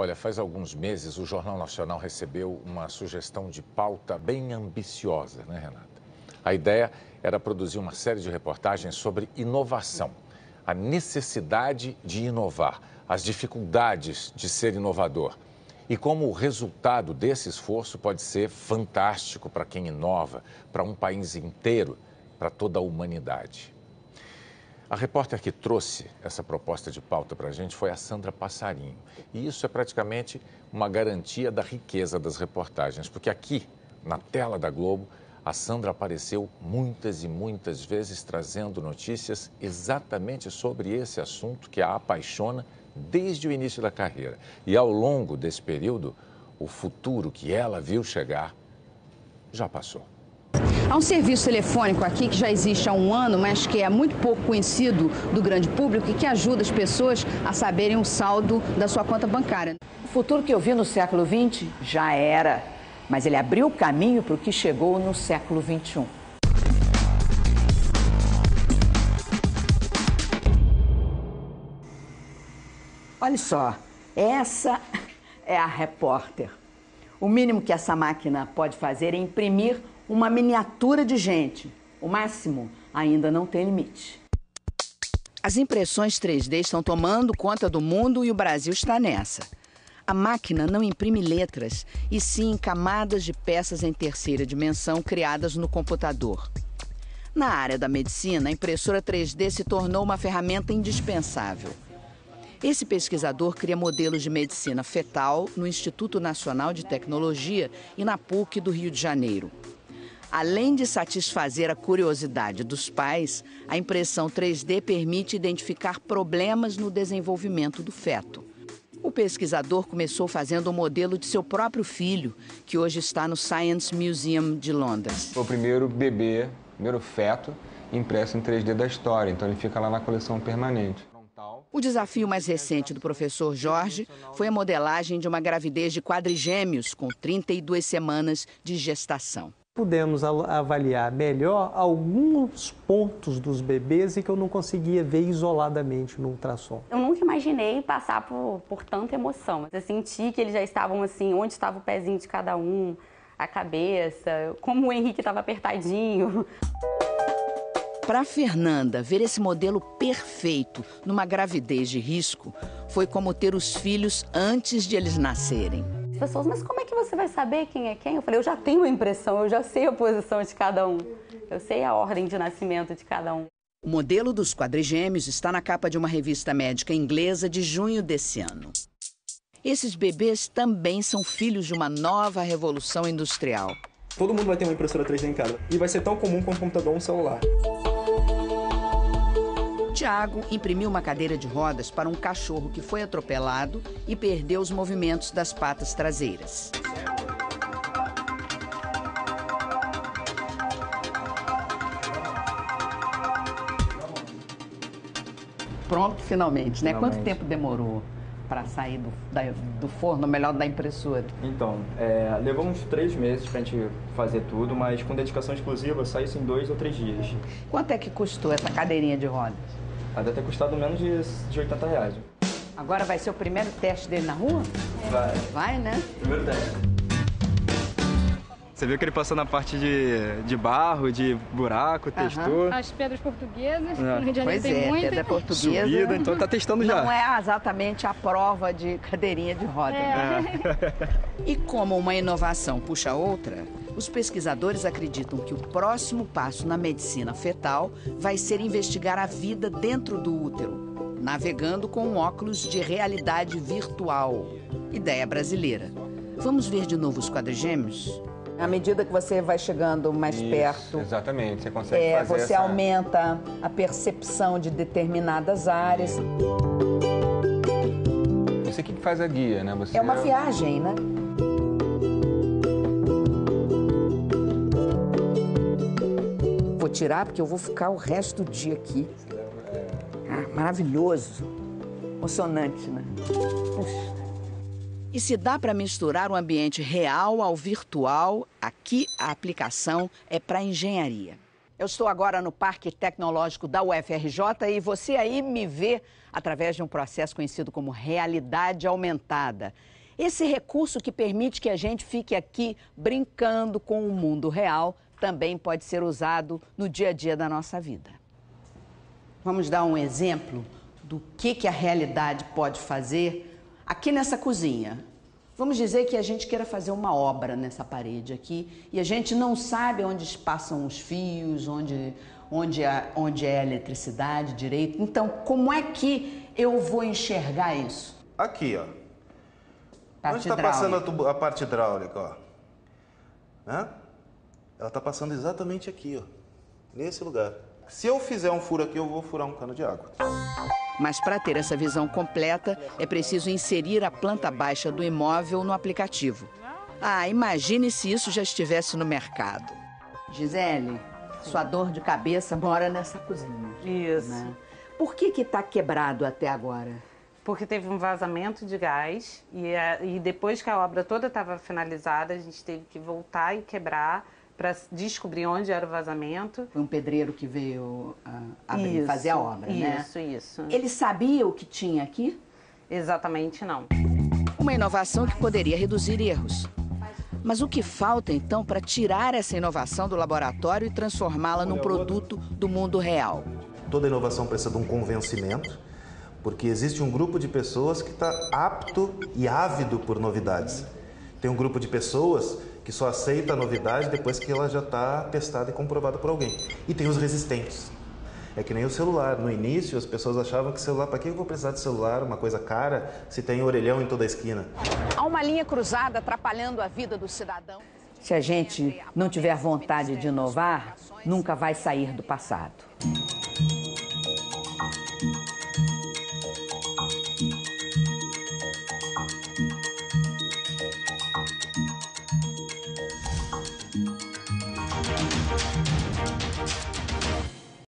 Olha, faz alguns meses o Jornal Nacional recebeu uma sugestão de pauta bem ambiciosa, né, Renata? A ideia era produzir uma série de reportagens sobre inovação, a necessidade de inovar, as dificuldades de ser inovador e como o resultado desse esforço pode ser fantástico para quem inova, para um país inteiro, para toda a humanidade. A repórter que trouxe essa proposta de pauta para a gente foi a Sandra Passarinho. E isso é praticamente uma garantia da riqueza das reportagens, porque aqui, na tela da Globo, a Sandra apareceu muitas e muitas vezes trazendo notícias exatamente sobre esse assunto que a apaixona desde o início da carreira. E ao longo desse período, o futuro que ela viu chegar já passou. Há um serviço telefônico aqui que já existe há um ano, mas que é muito pouco conhecido do grande público e que ajuda as pessoas a saberem o saldo da sua conta bancária. O futuro que eu vi no século XX já era, mas ele abriu o caminho para o que chegou no século XXI. Olha só, essa é a repórter. O mínimo que essa máquina pode fazer é imprimir uma miniatura de gente. O máximo ainda não tem limite. As impressões 3D estão tomando conta do mundo e o Brasil está nessa. A máquina não imprime letras, e sim camadas de peças em terceira dimensão criadas no computador. Na área da medicina, a impressora 3D se tornou uma ferramenta indispensável. Esse pesquisador cria modelos de medicina fetal no Instituto Nacional de Tecnologia e na PUC do Rio de Janeiro. Além de satisfazer a curiosidade dos pais, a impressão 3D permite identificar problemas no desenvolvimento do feto. O pesquisador começou fazendo o um modelo de seu próprio filho, que hoje está no Science Museum de Londres. Foi o primeiro bebê, primeiro feto impresso em 3D da história, então ele fica lá na coleção permanente. O desafio mais recente do professor Jorge foi a modelagem de uma gravidez de quadrigêmeos com 32 semanas de gestação pudemos avaliar melhor alguns pontos dos bebês e que eu não conseguia ver isoladamente no ultrassom. Eu nunca imaginei passar por, por tanta emoção. Eu senti que eles já estavam assim, onde estava o pezinho de cada um, a cabeça, como o Henrique estava apertadinho. Para Fernanda, ver esse modelo perfeito numa gravidez de risco foi como ter os filhos antes de eles nascerem. As pessoas, mas como é que você vai saber quem é quem? Eu falei, eu já tenho a impressão, eu já sei a posição de cada um. Eu sei a ordem de nascimento de cada um. O modelo dos quadrigêmeos está na capa de uma revista médica inglesa de junho desse ano. Esses bebês também são filhos de uma nova revolução industrial. Todo mundo vai ter uma impressora 3D em casa e vai ser tão comum quanto um computador ou um celular. Tiago imprimiu uma cadeira de rodas para um cachorro que foi atropelado e perdeu os movimentos das patas traseiras. Pronto, finalmente, né? Finalmente. Quanto tempo demorou para sair do, da, do forno, melhor da impressora? Então, é, levou uns três meses para a gente fazer tudo, mas com dedicação exclusiva saiu isso em dois ou três dias. Quanto é que custou essa cadeirinha de rodas? Vai deve ter custado menos de, de 80 reais. Agora vai ser o primeiro teste dele na rua? Vai. Vai, né? Primeiro teste. Você viu que ele passou na parte de, de barro, de buraco, testou. As pedras portuguesas, é. no Rio de Janeiro pois tem é, muita. pedra portuguesa. Subida, então tá testando já. Não é exatamente a prova de cadeirinha de roda. É. E como uma inovação puxa outra, os pesquisadores acreditam que o próximo passo na medicina fetal vai ser investigar a vida dentro do útero, navegando com um óculos de realidade virtual. Ideia brasileira. Vamos ver de novo os quadrigêmeos? À medida que você vai chegando mais Isso, perto, exatamente, você consegue é, fazer você essa... aumenta a percepção de determinadas áreas. Você que faz a guia, né? Você é uma viagem, né? vou tirar porque eu vou ficar o resto do dia aqui. Ah, maravilhoso. Emocionante, né? E se dá para misturar o ambiente real ao virtual, aqui a aplicação é para engenharia. Eu estou agora no Parque Tecnológico da UFRJ e você aí me vê através de um processo conhecido como realidade aumentada. Esse recurso que permite que a gente fique aqui brincando com o mundo real também pode ser usado no dia a dia da nossa vida. Vamos dar um exemplo do que, que a realidade pode fazer aqui nessa cozinha. Vamos dizer que a gente queira fazer uma obra nessa parede aqui e a gente não sabe onde passam os fios, onde, onde, é, onde é a eletricidade direito. Então, como é que eu vou enxergar isso? Aqui, ó. Parte onde está passando a, tubo- a parte hidráulica, ó? Hã? Ela está passando exatamente aqui, ó. Nesse lugar. Se eu fizer um furo aqui, eu vou furar um cano de água. Mas para ter essa visão completa, é preciso inserir a planta baixa do imóvel no aplicativo. Ah, imagine se isso já estivesse no mercado. Gisele, sua dor de cabeça mora nessa cozinha. Isso. né? Por que que tá quebrado até agora? Porque teve um vazamento de gás e, a- e depois que a obra toda estava finalizada, a gente teve que voltar e quebrar para descobrir onde era o vazamento. Foi um pedreiro que veio ah, abrir, Isso, fazer a obra, né? Isso, isso. Ele sabia o que tinha aqui? Exatamente não. Uma inovação que poderia reduzir erros. Mas o que falta então para tirar essa inovação do laboratório e transformá-la num produto do mundo real? Toda inovação precisa de um convencimento, porque existe um grupo de pessoas que está apto e ávido por novidades. Tem um grupo de pessoas que só aceita a novidade depois que ela já está testada e comprovada por alguém. E tem os resistentes. É que nem o celular. No início, as pessoas achavam que celular, para que eu vou precisar de celular, uma coisa cara, se tem orelhão em toda a esquina? Há uma linha cruzada atrapalhando a vida do cidadão. Se a gente não tiver vontade de inovar, nunca vai sair do passado.